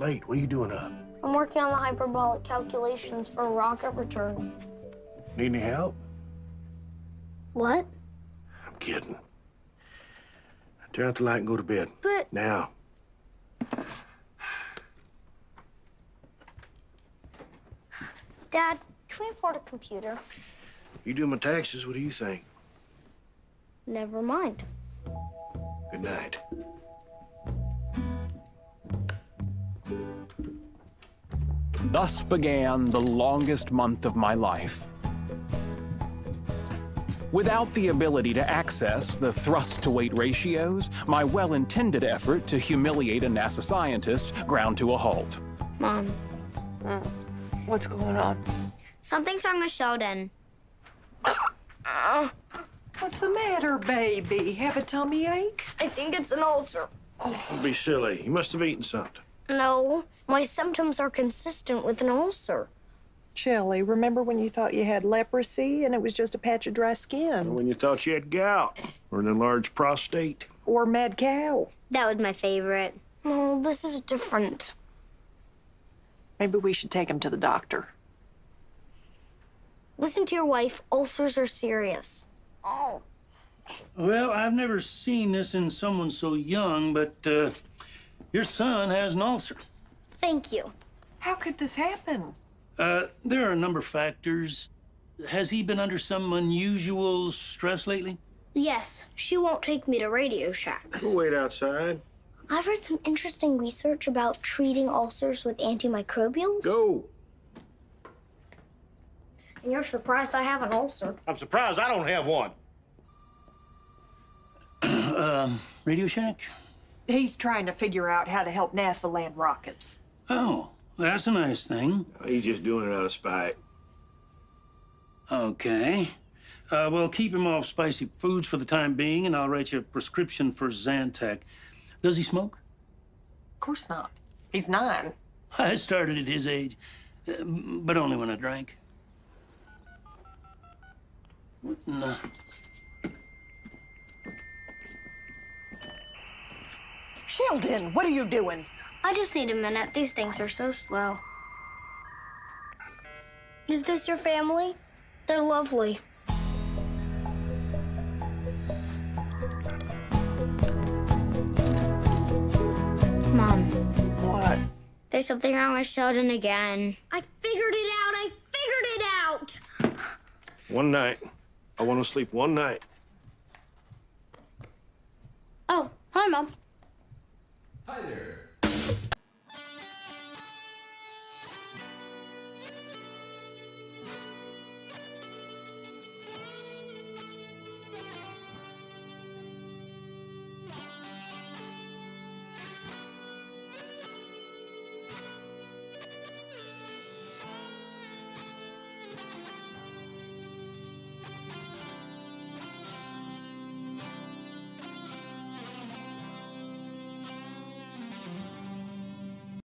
late. What are you doing up? I'm working on the hyperbolic calculations for a rocket return. Need any help? What? I'm kidding. Turn out the light and go to bed. But Now. Dad, can we afford a computer? You do my taxes, what do you think? Never mind. Good night. Thus began the longest month of my life. Without the ability to access the thrust to weight ratios, my well intended effort to humiliate a NASA scientist ground to a halt. Mom, mm. What's going on? something's wrong with Sheldon. What's the matter, baby? Have a tummy ache? I think it's an ulcer. Don't be silly. You must have eaten something. No, my symptoms are consistent with an ulcer. Shelley, remember when you thought you had leprosy and it was just a patch of dry skin? When you thought you had gout or an enlarged prostate. Or mad cow? That was my favorite. No, this is different. Maybe we should take him to the doctor. Listen to your wife. Ulcers are serious. Oh. Well, I've never seen this in someone so young, but uh, your son has an ulcer. Thank you. How could this happen? Uh, there are a number of factors. Has he been under some unusual stress lately? Yes, she won't take me to Radio Shack. We'll wait outside. I've read some interesting research about treating ulcers with antimicrobials. Go. And you're surprised I have an ulcer. I'm surprised I don't have one. um, Radio Shack? He's trying to figure out how to help NASA land rockets. Oh, that's a nice thing. He's just doing it out of spite. Okay. Uh, well, keep him off spicy foods for the time being, and I'll write you a prescription for Zantac. Does he smoke? Of course not. He's nine. I started at his age, uh, but only when I drank. No. Sheldon, what are you doing? I just need a minute. These things are so slow. Is this your family? They're lovely. Mom, What? there's something wrong with Sheldon again. I figured it out. I figured it out. One night. I want to sleep one night. Oh, hi, Mom. Hi there.